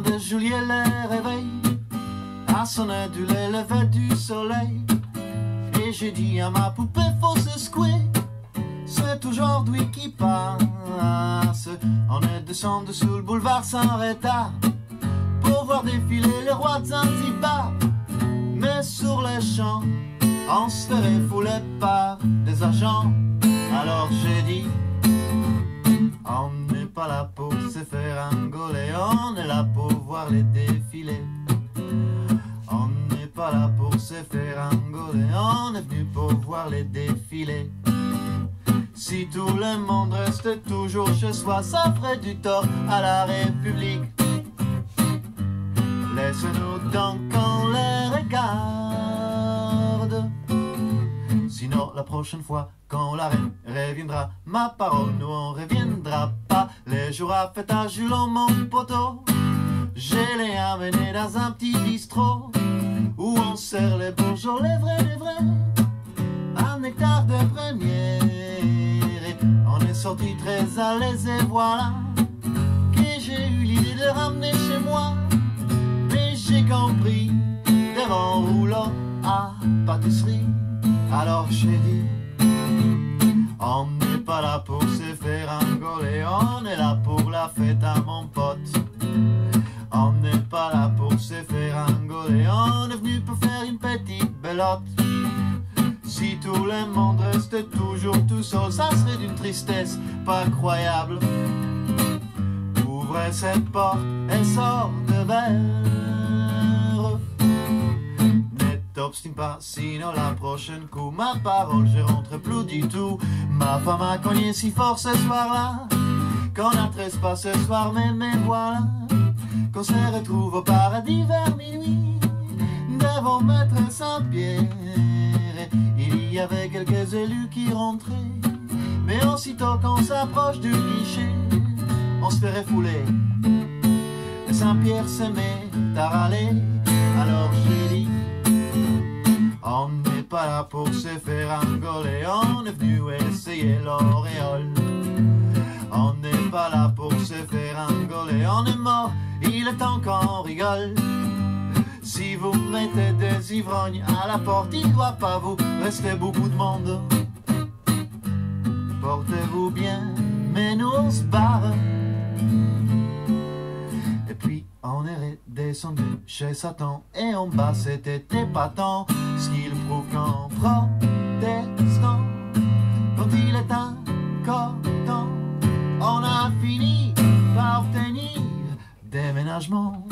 matin de juillet, les réveils à sonner du lever du soleil. Et j'ai dit à ma poupée, faut se secouer. C'est aujourd'hui qui passe. On est descendu sous le boulevard Saint-Rétard pour voir défiler le roi de Zanzibar. Mais sur les champs, on se ferait fouler par des agents. Alors j'ai dit, on n'est pas là pour se faire engoler, les défilés. On n'est pas là pour se faire engoler, on est venu pour voir les défilés. Si tout le monde reste toujours chez soi, ça ferait du tort à la République. Laisse-nous donc qu'on les regarde. Sinon, la prochaine fois, quand la reine reviendra, ma parole, nous on reviendra pas. Les jours à fête à Jules, mon poteau, je l'ai amené dans un petit bistrot où on sert les bourgeois, les vrais, les vrais, un nectar de première. On est sorti très à l'aise et voilà que j'ai eu l'idée de ramener chez moi. Mais j'ai compris devant roulant à pâtisserie. Alors j'ai dit, on n'est pas là pour se faire engoler, on est là pour la fête à mon pote. On est venu pour faire une petite belote. Si tout le monde restait toujours tout seul, ça serait d'une tristesse pas croyable. Ouvrez cette porte et sort de verre. Ne t'obstine pas, sinon la prochaine coup, ma parole, je rentre plus du tout. Ma femme a cogné si fort ce soir-là, qu'on a pas ce soir, mais me voilà. Qu'on se retrouve au paradis vers minuit, Maître Saint-Pierre. Il y avait quelques élus qui rentraient, mais aussitôt qu'on s'approche du guichet, on se fait refouler. Et Saint-Pierre se met à râler, alors j'ai dit, on n'est pas là pour se faire engoler, on est venu essayer l'auréole. On n'est pas là pour se faire engoler, on est mort, il est temps qu'on rigole. Si vous mettez des ivrognes à la porte, il doit pas vous rester beaucoup de monde. Portez-vous bien, mais nous on se barre. Et puis on est redescendu chez Satan et en bas c'était épatant, ce qu'il prouve qu'en protestant, quand il est encore on a fini par obtenir déménagement.